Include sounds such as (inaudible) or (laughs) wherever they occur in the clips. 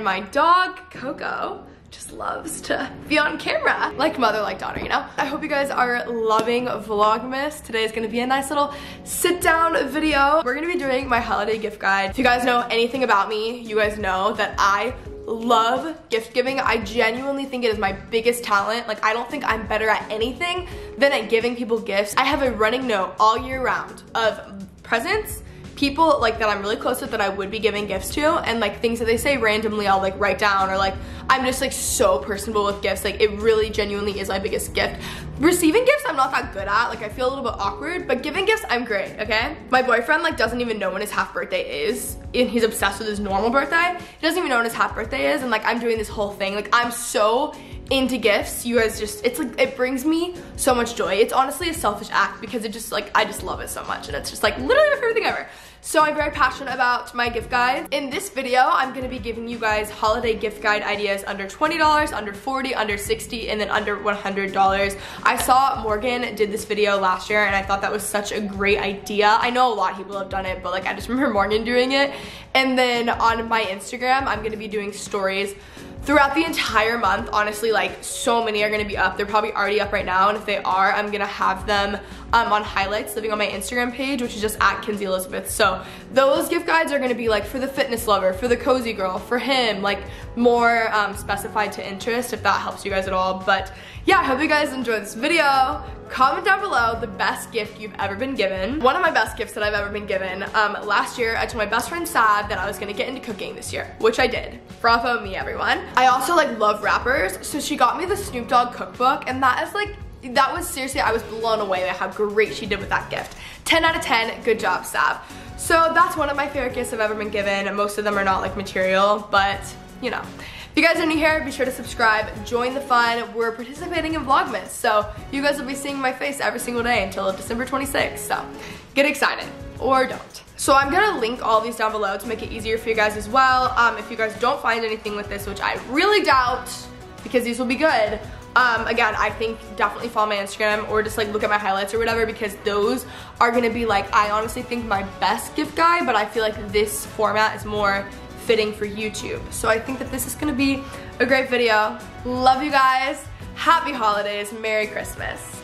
and my dog, Coco, just loves to be on camera. Like mother, like daughter, you know? I hope you guys are loving Vlogmas. Today is gonna be a nice little sit down video. We're gonna be doing my holiday gift guide. If you guys know anything about me, you guys know that I love gift giving. I genuinely think it is my biggest talent. Like I don't think I'm better at anything than at giving people gifts. I have a running note all year round of presents people like that I'm really close with that I would be giving gifts to and like things that they say randomly I'll like write down or like I'm just like so personable with gifts. Like it really genuinely is my biggest gift. Receiving gifts I'm not that good at. Like I feel a little bit awkward but giving gifts I'm great okay? My boyfriend like doesn't even know when his half birthday is and he's obsessed with his normal birthday. He doesn't even know when his half birthday is and like I'm doing this whole thing. Like I'm so into gifts. You guys just it's like it brings me so much joy. It's honestly a selfish act because it just like I just love it so much and it's just like literally my favorite thing ever so I'm very passionate about my gift guides. In this video, I'm gonna be giving you guys holiday gift guide ideas under $20, under 40, under 60, and then under $100. I saw Morgan did this video last year and I thought that was such a great idea. I know a lot of people have done it, but like I just (laughs) remember Morgan doing it. And then on my Instagram, I'm gonna be doing stories throughout the entire month honestly like so many are gonna be up. They're probably already up right now and if they are i'm gonna have them um, on highlights living on my instagram page which is just at kenzie elizabeth. So those gift guides are gonna be like for the fitness lover for the cozy girl for him like more um, specified to interest if that helps you guys at all but yeah i hope you guys enjoyed this video Comment down below the best gift you've ever been given. One of my best gifts that I've ever been given, um, last year I told my best friend Sav that I was gonna get into cooking this year, which I did. Bravo me, everyone. I also like love wrappers, so she got me the Snoop Dogg cookbook, and that is like, that was seriously, I was blown away by how great she did with that gift. 10 out of 10, good job, Sav. So that's one of my favorite gifts I've ever been given. Most of them are not like material, but you know. If you guys are new here, be sure to subscribe, join the fun. We're participating in Vlogmas, so you guys will be seeing my face every single day until December 26th, so get excited, or don't. So I'm gonna link all these down below to make it easier for you guys as well. Um, if you guys don't find anything with this, which I really doubt, because these will be good, um, again, I think definitely follow my Instagram or just like look at my highlights or whatever because those are gonna be like, I honestly think my best gift guide, but I feel like this format is more fitting for YouTube. So I think that this is gonna be a great video. Love you guys. Happy holidays. Merry Christmas.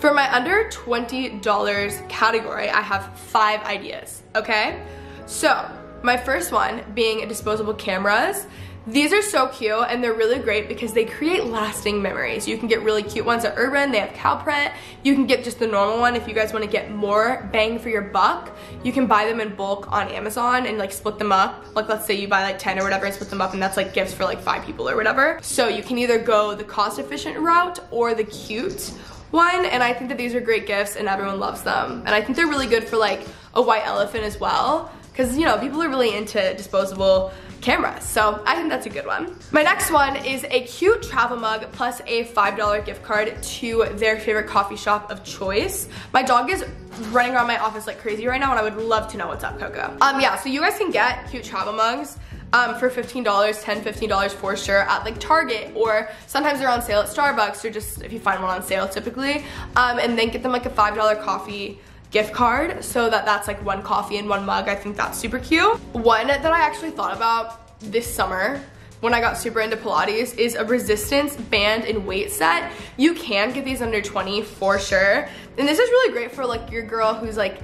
For my under $20 category, I have five ideas, okay? So, my first one being disposable cameras. These are so cute and they're really great because they create lasting memories. You can get really cute ones at Urban, they have cow CalPrint. You can get just the normal one if you guys wanna get more bang for your buck. You can buy them in bulk on Amazon and like split them up. Like let's say you buy like 10 or whatever and split them up and that's like gifts for like five people or whatever. So you can either go the cost efficient route or the cute one and I think that these are great gifts and everyone loves them. And I think they're really good for like a white elephant as well because you know people are really into disposable cameras so I think that's a good one. My next one is a cute travel mug plus a $5 gift card to their favorite coffee shop of choice. My dog is running around my office like crazy right now and I would love to know what's up Coco. Um yeah so you guys can get cute travel mugs um, for $15, $10, $15 for sure at like Target or sometimes they're on sale at Starbucks or just if you find one on sale typically um, and then get them like a $5 coffee gift card so that that's like one coffee and one mug. I think that's super cute. One that I actually thought about this summer when I got super into Pilates is a resistance band and weight set. You can get these under 20 for sure. And this is really great for like your girl who's like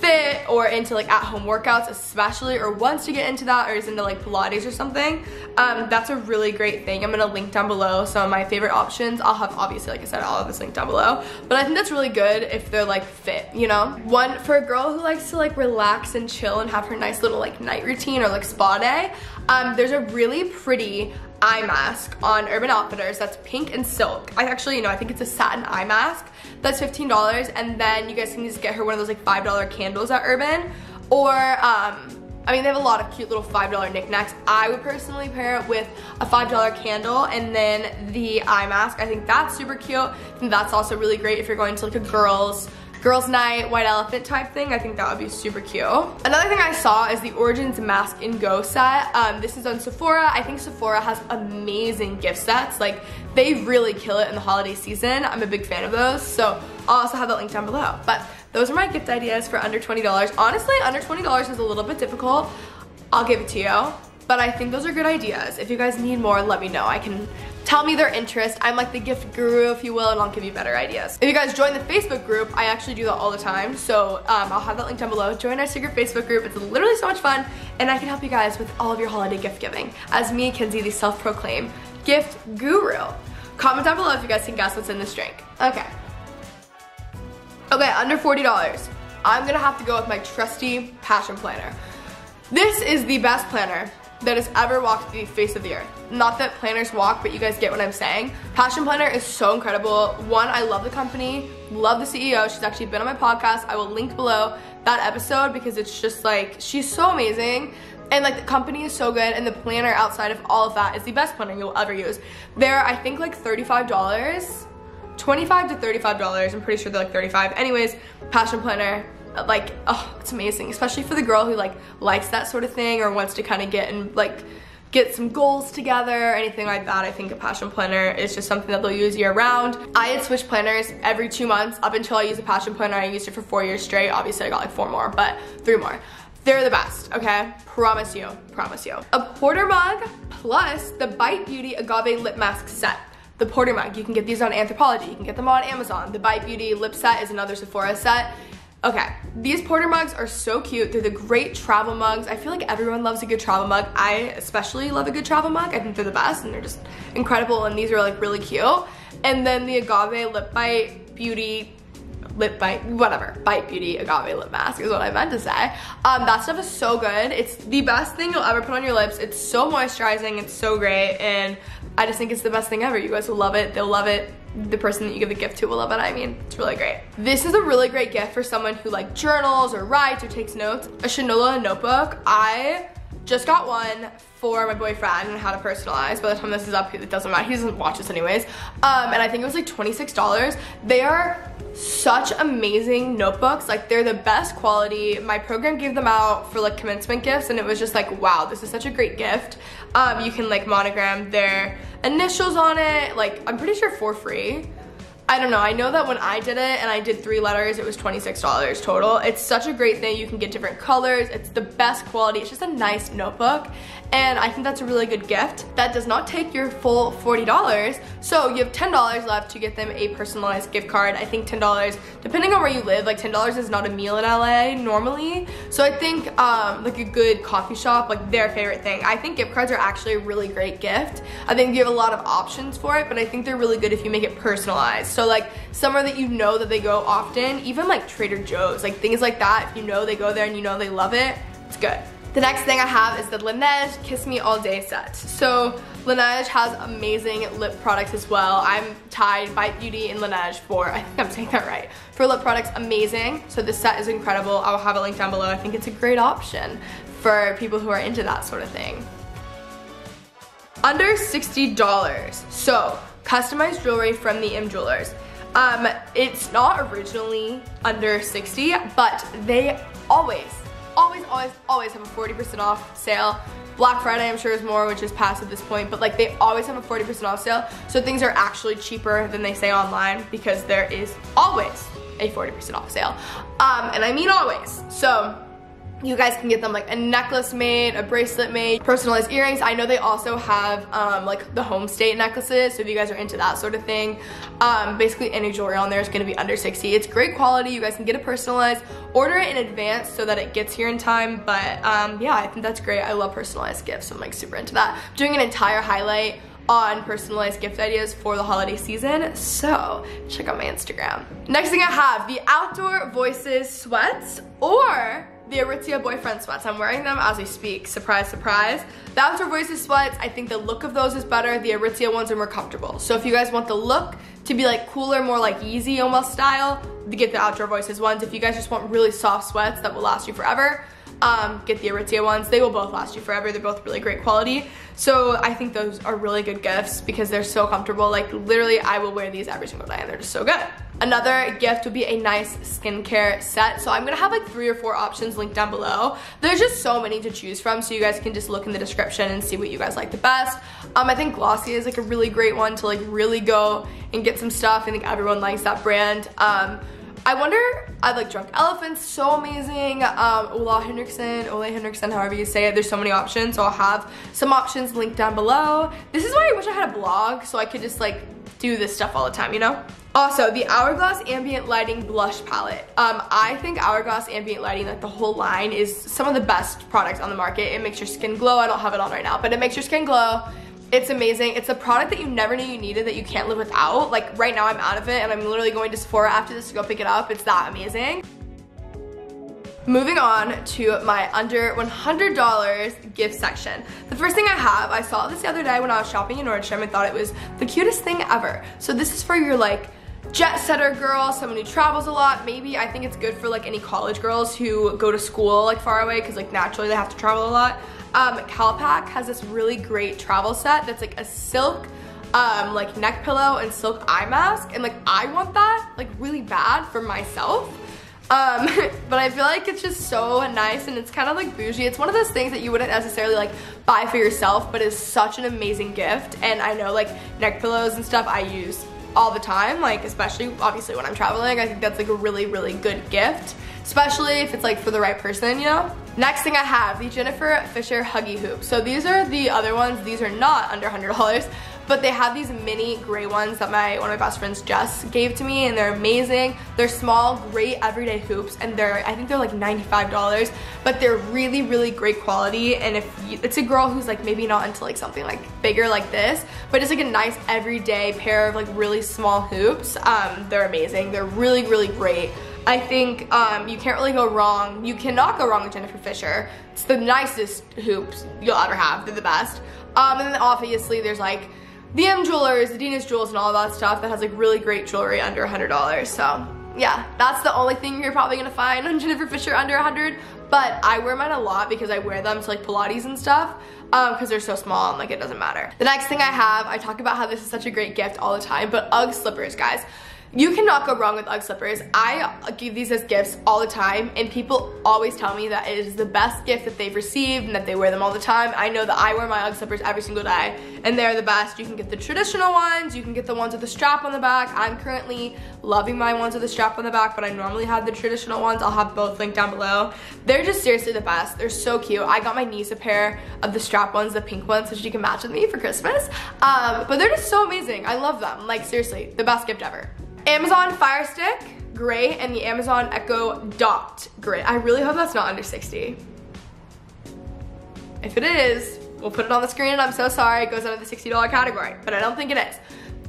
fit or into like at-home workouts especially or wants to get into that or is into like Pilates or something, um, that's a really great thing. I'm gonna link down below some of my favorite options. I'll have, obviously, like I said, all of this linked down below. But I think that's really good if they're like fit, you know? One, for a girl who likes to like relax and chill and have her nice little like night routine or like spa day, um, there's a really pretty eye mask on Urban Outfitters that's pink and silk. I actually, you know, I think it's a satin eye mask. That's $15 and then you guys can just get her one of those like $5 candles at Urban or um, I mean, they have a lot of cute little $5 knickknacks. I would personally pair it with a $5 candle and then the eye mask. I think that's super cute. And that's also really great if you're going to like a girls girls night, white elephant type thing. I think that would be super cute. Another thing I saw is the Origins Mask and Go set. Um, this is on Sephora. I think Sephora has amazing gift sets. Like they really kill it in the holiday season. I'm a big fan of those. So I'll also have that link down below. But those are my gift ideas for under $20. Honestly, under $20 is a little bit difficult. I'll give it to you. but I think those are good ideas. If you guys need more, let me know. I can tell me their interest. I'm like the gift guru, if you will, and I'll give you better ideas. If you guys join the Facebook group, I actually do that all the time. So um, I'll have that link down below. Join our secret Facebook group. It's literally so much fun, and I can help you guys with all of your holiday gift giving. As me, Kenzie, the self-proclaimed gift guru. Comment down below if you guys can guess what's in this drink. Okay. Okay, under $40. I'm gonna have to go with my trusty passion planner. This is the best planner that has ever walked the face of the earth. Not that planners walk, but you guys get what I'm saying. Passion Planner is so incredible. One, I love the company, love the CEO. She's actually been on my podcast. I will link below that episode because it's just like, she's so amazing. And like the company is so good and the planner outside of all of that is the best planner you'll ever use. They're, I think like $35, 25 to $35. I'm pretty sure they're like 35. Anyways, Passion Planner, like oh it's amazing especially for the girl who like likes that sort of thing or wants to kind of get and like get some goals together anything like that I think a passion planner is just something that they'll use year round I had switched planners every two months up until I used a passion planner I used it for four years straight obviously I got like four more but three more they're the best, okay? Promise you, promise you. A Porter mug plus the Bite Beauty Agave Lip Mask set. The Porter mug, you can get these on Anthropologie, you can get them on Amazon. The Bite Beauty Lip Set is another Sephora set. Okay, these porter mugs are so cute. They're the great travel mugs. I feel like everyone loves a good travel mug. I especially love a good travel mug. I think they're the best and they're just incredible and these are like really cute. And then the Agave Lip Bite Beauty lip bite, whatever, bite beauty agave lip mask is what I meant to say. Um, that stuff is so good. It's the best thing you'll ever put on your lips. It's so moisturizing, it's so great, and I just think it's the best thing ever. You guys will love it, they'll love it. The person that you give the gift to will love it, I mean, it's really great. This is a really great gift for someone who like journals or writes or takes notes. A Shinola notebook. I just got one for my boyfriend and how to personalize. By the time this is up, it doesn't matter. He doesn't watch this anyways. Um, and I think it was like $26. They are such amazing notebooks. Like they're the best quality. My program gave them out for like commencement gifts and it was just like, wow, this is such a great gift. Um, you can like monogram their initials on it. Like I'm pretty sure for free. I don't know, I know that when I did it and I did three letters, it was $26 total. It's such a great thing. You can get different colors. It's the best quality. It's just a nice notebook. And I think that's a really good gift. That does not take your full $40. So you have $10 left to get them a personalized gift card. I think $10, depending on where you live, like $10 is not a meal in LA normally. So I think um, like a good coffee shop, like their favorite thing. I think gift cards are actually a really great gift. I think you have a lot of options for it, but I think they're really good if you make it personalized. So like somewhere that you know that they go often, even like Trader Joe's, like things like that, if you know they go there and you know they love it, it's good. The next thing I have is the Laneige Kiss Me All Day set. So Laneige has amazing lip products as well. I'm tied Bite Beauty and Laneige for, I think I'm saying that right, for lip products, amazing. So this set is incredible. I will have a link down below. I think it's a great option for people who are into that sort of thing. Under $60. So customized jewelry from the M Jewelers. Um, it's not originally under 60, but they always, always, always, always have a 40% off sale. Black Friday, I'm sure is more, which is past at this point, but like they always have a 40% off sale. So things are actually cheaper than they say online because there is always a 40% off sale. Um, and I mean always. So you guys can get them like a necklace made, a bracelet made, personalized earrings. I know they also have um, like the home state necklaces, so if you guys are into that sort of thing, um, basically any jewelry on there is gonna be under 60. It's great quality, you guys can get it personalized, order it in advance so that it gets here in time, but um, yeah, I think that's great. I love personalized gifts, so I'm like super into that. I'm doing an entire highlight on personalized gift ideas for the holiday season, so check out my Instagram. Next thing I have, the Outdoor Voices sweats or the Aritzia boyfriend sweats. I'm wearing them as we speak. Surprise, surprise. The Outdoor Voices sweats, I think the look of those is better. The Aritzia ones are more comfortable. So if you guys want the look to be like cooler, more like Yeezy almost style, get the Outdoor Voices ones. If you guys just want really soft sweats that will last you forever, um, get the Aritzia ones. They will both last you forever. They're both really great quality. So I think those are really good gifts because they're so comfortable. Like literally I will wear these every single day and they're just so good. Another gift would be a nice skincare set. So I'm gonna have like three or four options linked down below. There's just so many to choose from, so you guys can just look in the description and see what you guys like the best. Um, I think Glossier is like a really great one to like really go and get some stuff. I think everyone likes that brand. Um, I wonder, I like Drunk Elephants, so amazing. Um, Ola Henriksen, Ole Henriksen, however you say it. There's so many options, so I'll have some options linked down below. This is why I wish I had a blog so I could just like do this stuff all the time, you know? Also, the Hourglass Ambient Lighting Blush Palette. Um, I think Hourglass Ambient Lighting, like the whole line, is some of the best products on the market. It makes your skin glow. I don't have it on right now, but it makes your skin glow. It's amazing. It's a product that you never knew you needed that you can't live without. Like right now I'm out of it and I'm literally going to Sephora after this to go pick it up. It's that amazing. Moving on to my under $100 gift section. The first thing I have, I saw this the other day when I was shopping in Nordstrom and thought it was the cutest thing ever. So this is for your like jet setter girl, someone who travels a lot. Maybe I think it's good for like any college girls who go to school like far away because like naturally they have to travel a lot. Um, Calpak has this really great travel set that's like a silk um, like neck pillow and silk eye mask and like I want that like really bad for myself. Um, (laughs) but I feel like it's just so nice and it's kind of like bougie. It's one of those things that you wouldn't necessarily like buy for yourself, but is such an amazing gift. And I know like neck pillows and stuff I use all the time, like especially obviously when I'm traveling. I think that's like a really, really good gift, especially if it's like for the right person, you know? Next thing I have, the Jennifer Fisher Huggy Hoop. So these are the other ones. These are not under $100, but they have these mini gray ones that my one of my best friends Jess gave to me and they're amazing. They're small, great everyday hoops and they're, I think they're like $95, but they're really, really great quality. And if you, it's a girl who's like maybe not into like something like bigger like this, but it's like a nice everyday pair of like really small hoops. Um, they're amazing. They're really, really great. I think um, you can't really go wrong. You cannot go wrong with Jennifer Fisher. It's the nicest hoops you'll ever have. They're the best. Um, and then obviously there's like the M Jewelers, the Dina's Jewels, and all that stuff that has like really great jewelry under $100. So yeah, that's the only thing you're probably gonna find on (laughs) Jennifer Fisher under 100 but I wear mine a lot because I wear them to like Pilates and stuff because um, they're so small and like it doesn't matter. The next thing I have, I talk about how this is such a great gift all the time, but UGG slippers, guys. You cannot go wrong with UGG slippers. I give these as gifts all the time and people always tell me that it is the best gift that they've received and that they wear them all the time. I know that I wear my UGG slippers every single day and they're the best. You can get the traditional ones, you can get the ones with the strap on the back. I'm currently loving my ones with the strap on the back, but I normally have the traditional ones. I'll have both linked down below. They're just seriously the best. They're so cute. I got my niece a pair of the strap ones, the pink ones, so she can match with me for Christmas. Um, but they're just so amazing. I love them. Like seriously, the best gift ever. Amazon Fire Stick gray and the Amazon Echo Dot gray. I really hope that's not under 60. If it is, we'll put it on the screen and I'm so sorry it goes under the $60 category, but I don't think it is.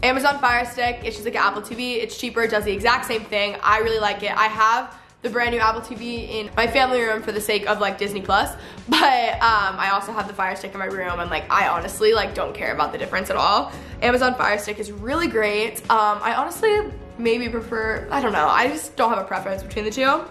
Amazon Fire Stick, it's just like an Apple TV, it's cheaper, does the exact same thing. I really like it. I have the brand new Apple TV in my family room for the sake of like Disney Plus, (laughs) but um, I also have the Fire Stick in my room and like I honestly like don't care about the difference at all. Amazon Fire Stick is really great. Um, I honestly maybe prefer, I don't know, I just don't have a preference between the two.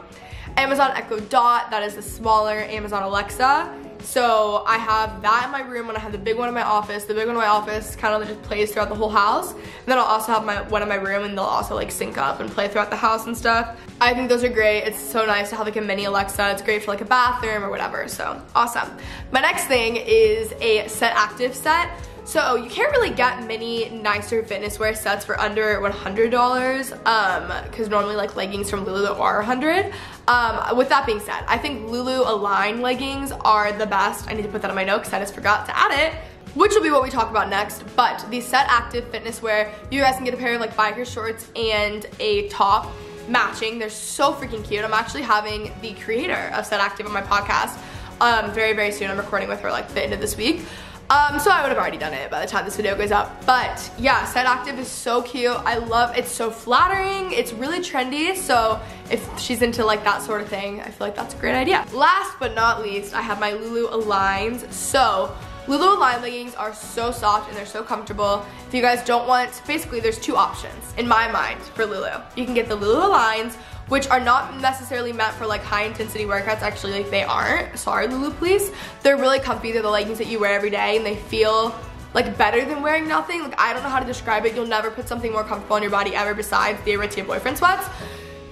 Amazon Echo Dot, that is the smaller Amazon Alexa. So I have that in my room and I have the big one in my office. The big one in my office kind of just plays throughout the whole house. And then I'll also have my one in my room and they'll also like sync up and play throughout the house and stuff. I think those are great. It's so nice to have like a mini Alexa. It's great for like a bathroom or whatever, so awesome. My next thing is a Set Active set. So you can't really get many nicer fitness wear sets for under $100 um, because normally like leggings from Lulu are 100 um, with that being said, I think Lulu Align leggings are the best. I need to put that on my note because I just forgot to add it which will be what we talk about next. But the Set Active fitness wear, you guys can get a pair of like biker shorts and a top matching. They're so freaking cute. I'm actually having the creator of Set Active on my podcast um, very, very soon. I'm recording with her like the end of this week. Um, so I would have already done it by the time this video goes up. But yeah, Set Active is so cute. I love, it's so flattering. It's really trendy. So if she's into like that sort of thing, I feel like that's a great idea. Last but not least, I have my Lulu Aligns. So Lulu Align leggings are so soft and they're so comfortable. If you guys don't want, basically there's two options in my mind for Lulu. You can get the Lulu Aligns which are not necessarily meant for like high intensity workouts. Actually, like they aren't. Sorry, Lulu, please. They're really comfy. They're the leggings that you wear every day and they feel like better than wearing nothing. Like I don't know how to describe it. You'll never put something more comfortable on your body ever besides the Aritzia boyfriend sweats.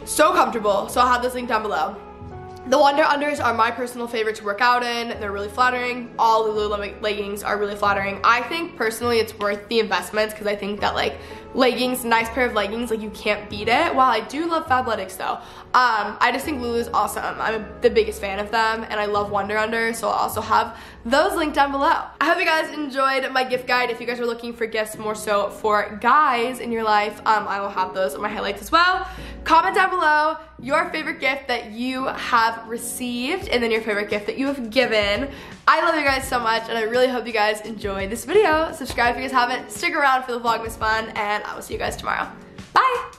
So comfortable. So I'll have this link down below. The Wonder Unders are my personal favorite to work out in. They're really flattering. All Lululemon leggings are really flattering. I think personally it's worth the investments because I think that like leggings, nice pair of leggings, like you can't beat it. While I do love Fabletics though, um, I just think Lulu is awesome. I'm the biggest fan of them and I love Wonder Under, so I'll also have those linked down below. I hope you guys enjoyed my gift guide. If you guys are looking for gifts more so for guys in your life, um, I will have those in my highlights as well. Comment down below your favorite gift that you have received and then your favorite gift that you have given. I love you guys so much and I really hope you guys enjoyed this video. Subscribe if you guys haven't. Stick around for the Vlogmas fun and I will see you guys tomorrow. Bye!